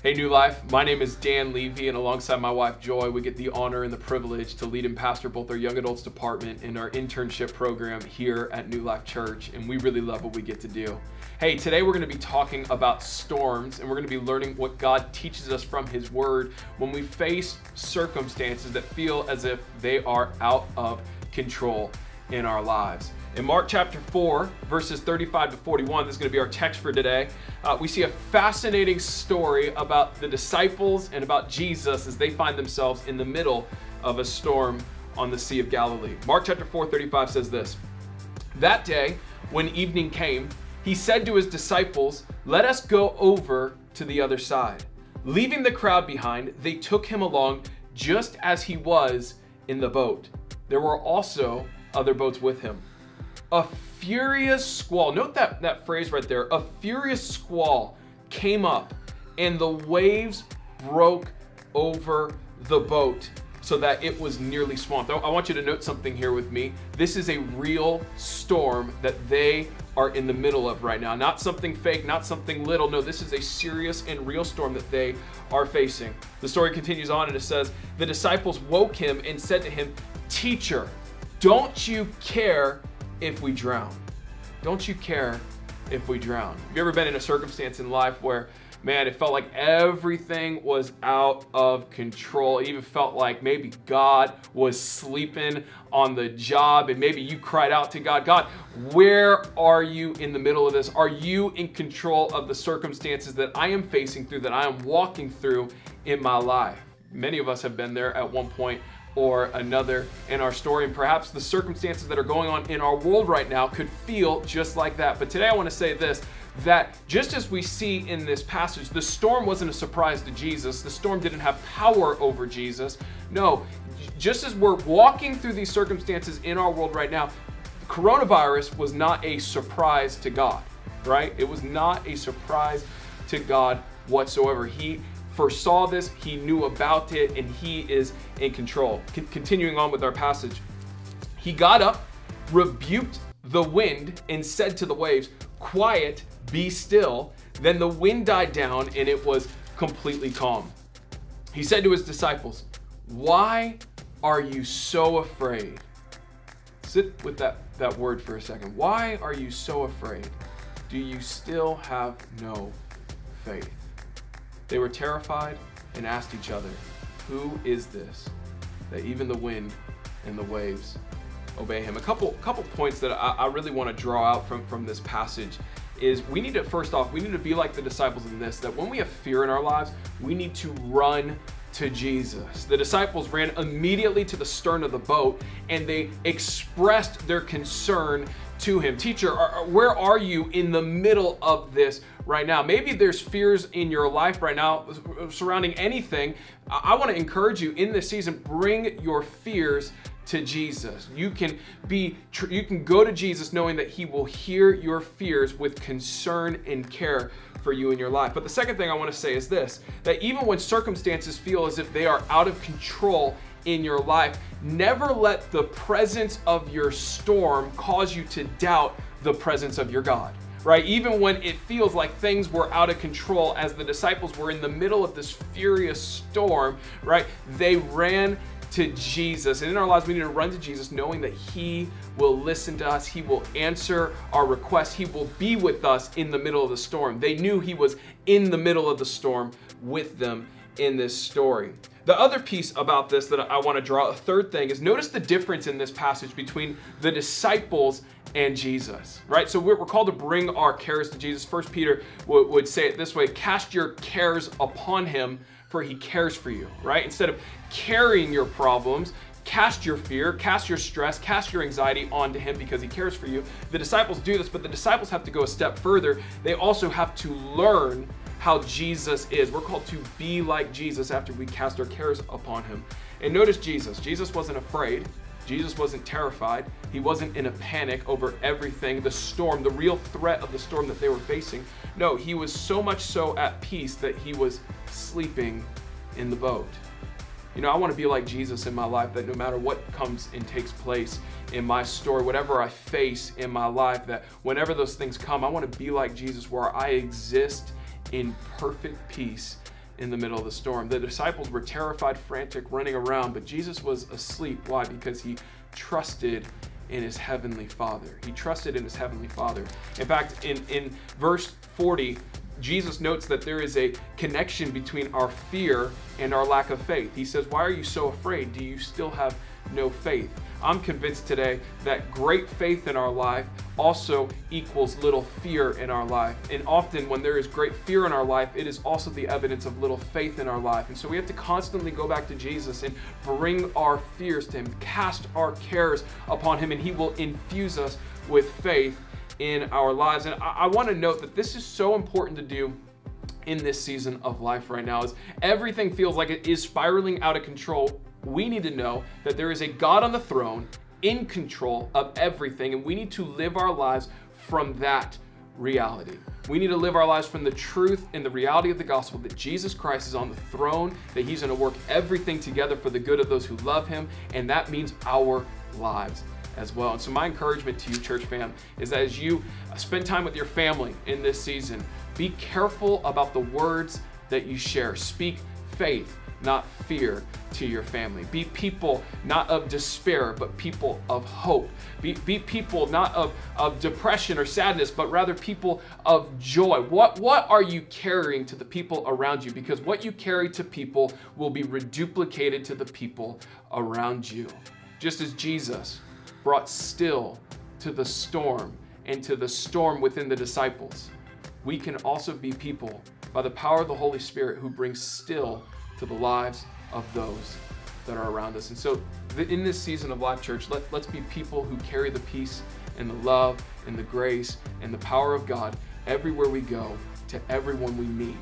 Hey, New Life. My name is Dan Levy, and alongside my wife Joy, we get the honor and the privilege to lead and pastor both our young adults department and our internship program here at New Life Church, and we really love what we get to do. Hey, today we're going to be talking about storms, and we're going to be learning what God teaches us from His Word when we face circumstances that feel as if they are out of control in our lives. In Mark chapter 4, verses 35 to 41, this is going to be our text for today. Uh, we see a fascinating story about the disciples and about Jesus as they find themselves in the middle of a storm on the Sea of Galilee. Mark chapter 4, 35 says this That day, when evening came, he said to his disciples, Let us go over to the other side. Leaving the crowd behind, they took him along just as he was in the boat. There were also other boats with him a furious squall. Note that, that phrase right there. A furious squall came up and the waves broke over the boat so that it was nearly swamped. I want you to note something here with me. This is a real storm that they are in the middle of right now. Not something fake, not something little. No, this is a serious and real storm that they are facing. The story continues on and it says, The disciples woke him and said to him, Teacher, don't you care if we drown? Don't you care if we drown? Have you ever been in a circumstance in life where, man, it felt like everything was out of control? It even felt like maybe God was sleeping on the job and maybe you cried out to God, God, where are you in the middle of this? Are you in control of the circumstances that I am facing through, that I am walking through in my life? Many of us have been there at one point or another in our story. And perhaps the circumstances that are going on in our world right now could feel just like that. But today I want to say this that just as we see in this passage, the storm wasn't a surprise to Jesus. The storm didn't have power over Jesus. No, just as we're walking through these circumstances in our world right now, coronavirus was not a surprise to God, right? It was not a surprise to God whatsoever. He foresaw this, he knew about it, and he is in control. C- continuing on with our passage, he got up, rebuked the wind, and said to the waves, Quiet, be still. Then the wind died down, and it was completely calm. He said to his disciples, Why are you so afraid? Sit with that, that word for a second. Why are you so afraid? Do you still have no faith? They were terrified and asked each other, Who is this? That even the wind and the waves obey him. A couple couple points that I, I really want to draw out from, from this passage is we need to first off, we need to be like the disciples in this, that when we have fear in our lives, we need to run to Jesus. The disciples ran immediately to the stern of the boat and they expressed their concern to him. Teacher, where are you in the middle of this right now? Maybe there's fears in your life right now surrounding anything. I want to encourage you in this season, bring your fears to Jesus. You can be you can go to Jesus knowing that he will hear your fears with concern and care for you in your life. But the second thing I want to say is this that even when circumstances feel as if they are out of control in your life, never let the presence of your storm cause you to doubt the presence of your God. Right? Even when it feels like things were out of control, as the disciples were in the middle of this furious storm, right? They ran to Jesus. And in our lives, we need to run to Jesus knowing that He will listen to us, He will answer our requests, He will be with us in the middle of the storm. They knew He was in the middle of the storm with them in this story. The other piece about this that I want to draw, a third thing, is notice the difference in this passage between the disciples and Jesus, right? So we're, called to bring our cares to Jesus. First Peter would say it this way cast your cares upon him, for he cares for you, right? Instead of carrying your problems, cast your fear, cast your stress, cast your anxiety onto him because he cares for you. The disciples do this, but the disciples have to go a step further. They also have to learn how Jesus is. We're called to be like Jesus after we cast our cares upon him. And notice Jesus. Jesus wasn't afraid. Jesus wasn't terrified. He wasn't in a panic over everything, the storm, the real threat of the storm that they were facing. No, he was so much so at peace that he was sleeping in the boat. You know, I want to be like Jesus in my life that no matter what comes and takes place in my story, whatever I face in my life, that whenever those things come, I want to be like Jesus where I exist in perfect peace in the middle of the storm. The disciples were terrified, frantic, running around, but Jesus was asleep. Why? Because he trusted in his heavenly Father. He trusted in his heavenly Father. In fact, in, in verse 40, Jesus notes that there is a connection between our fear and our lack of faith. He says, Why are you so afraid? Do you still have no faith? I'm convinced today that great faith in our life also equals little fear in our life. And often, when there is great fear in our life, it is also the evidence of little faith in our life. And so we have to constantly go back to Jesus and bring our fears to Him, cast our cares upon Him, and He will infuse us with faith in our lives. And I, I want to note that this is so important to do in this season of life right now as everything feels like it is spiraling out of control we need to know that there is a God on the throne in control of everything, and we need to live our lives from that reality. We need to live our lives from the truth and the reality of the gospel that Jesus Christ is on the throne, that He's going to work everything together for the good of those who love Him, and that means our lives as well. And so, my encouragement to you, church fam, is that as you spend time with your family in this season, be careful about the words that you share. Speak faith not fear to your family. Be people not of despair, but people of hope. Be, be people not of, of depression or sadness, but rather people of joy. What, what are you carrying to the people around you? Because what you carry to people will be reduplicated to the people around you. Just as Jesus brought still to the storm and to the storm within the disciples, we can also be people by the power of the Holy Spirit who brings still to the lives of those that are around us. And so, in this season of Life Church, let, let's be people who carry the peace and the love and the grace and the power of God everywhere we go to everyone we meet.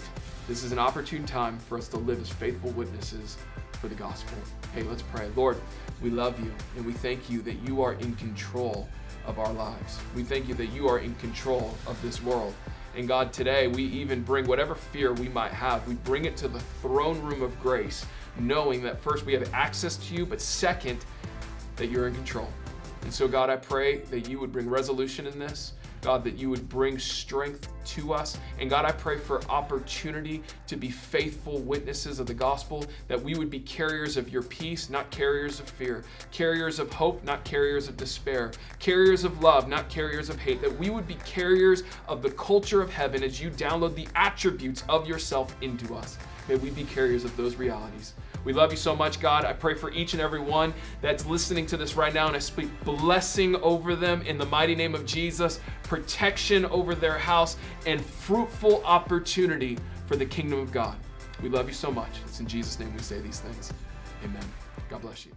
This is an opportune time for us to live as faithful witnesses for the gospel. Hey, let's pray. Lord, we love you and we thank you that you are in control of our lives. We thank you that you are in control of this world. And God, today we even bring whatever fear we might have, we bring it to the throne room of grace, knowing that first we have access to you, but second, that you're in control. And so, God, I pray that you would bring resolution in this. God, that you would bring strength to us. And God, I pray for opportunity to be faithful witnesses of the gospel, that we would be carriers of your peace, not carriers of fear, carriers of hope, not carriers of despair, carriers of love, not carriers of hate, that we would be carriers of the culture of heaven as you download the attributes of yourself into us. May we be carriers of those realities. We love you so much, God. I pray for each and every one that's listening to this right now, and I speak blessing over them in the mighty name of Jesus, protection over their house, and fruitful opportunity for the kingdom of God. We love you so much. It's in Jesus' name we say these things. Amen. God bless you.